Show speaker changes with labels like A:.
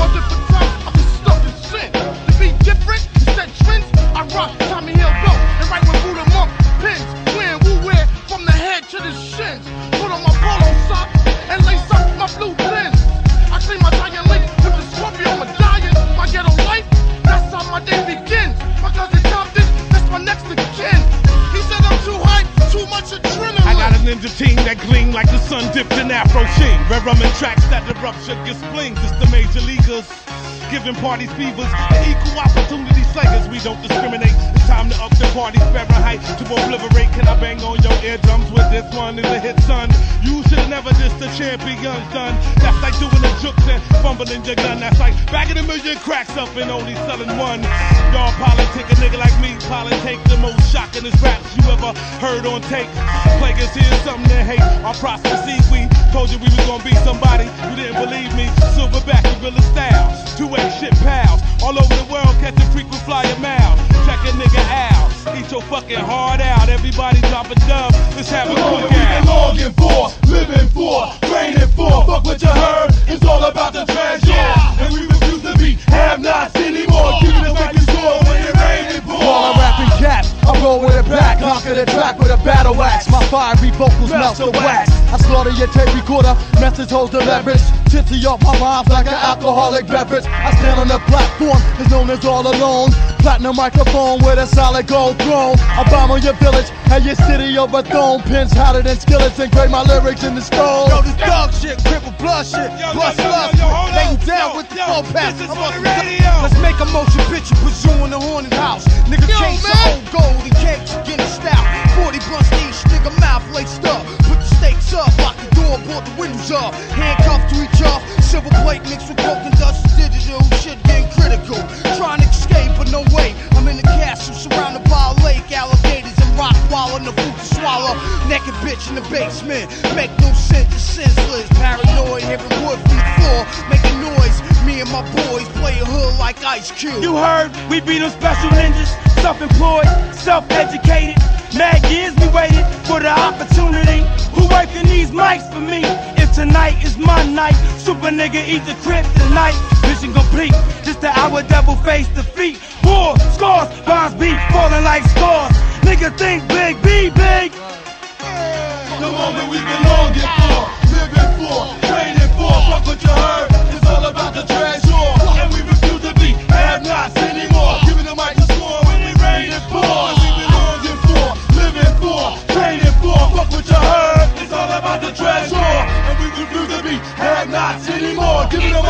A: I was stuck in sin. To be different, set trends, I rock Tommy and with Buddha Monk pins. Wear from the head to the shins. Put on my polo sock and lace
B: ninja team that gleam like the sun dipped in Afro sheen. Red rum and tracks that erupt shook your splings. It's the major leaguers. Giving parties fevers, the equal opportunity slayers. We don't discriminate. It's time to up the party Fahrenheit to obliterate. Can I bang on your eardrums with this one? Is a hit, son. You should never diss the champions, done. That's like doing the jukes and fumbling your gun. That's like bagging a million cracks up and only selling one. Y'all politic a nigga like me, politic the most shocking raps you ever heard on tape. Players here's something to hate. Our prosperity, we told you we was gonna be somebody. You didn't believe me. Silverback, gorilla styles. Two way shit pals. All over the world, catching frequent flyer miles. Check a nigga out. Eat your fucking heart out. Everybody drop a dub. Let's have a good time. longing for, living for, training for.
C: Roll with it back. Conquer the track with a battle axe. My fiery vocals melt the wax. I slaughter your tape recorder. Message holds the leverage. Tipsy off my rhymes like an alcoholic beverage. I stand on the platform, is known as all alone. Platinum microphone with a solid gold throne. I bomb on your village, and your city overthrown. Pins hotter than skillets, and grade my lyrics in the stone. Yo,
D: this dog shit, cripple blood shit, bust love. Lay you down with the pass. I'm on the radio. Let's make a motion picture, in the haunted house. Nigga, chase the old gold and can't get a style. 40 blunts each, nigga, mouth laced up. Put the stakes up, lock the door, board the windows up. Handcuffed to each other, silver plate mixed with broken dust, digital shit getting critical. Trying to escape, but no way. I'm in the castle surrounded by a lake, alligators and rock wall, no food to swallow. Naked bitch in the basement, make no sense, it's senseless. Paranoid, hearing wood from the floor, making noise. Me and my boys play a hood like Ice Cube. You
E: heard, we be them special ninjas, self-employed, self-educated. Mad years we waited for the opportunity. Who working these mics for me? If tonight is my night, super nigga eat the crib tonight. Mission complete, just the hour devil face defeat. War, scars, bombs beat, falling like scars. Nigga think big, be big.
B: The moment we been longing for,
F: living for, training for. Fuck what you heard, you
B: do
F: the
B: beat,
F: have nots anymore.
B: Give it up.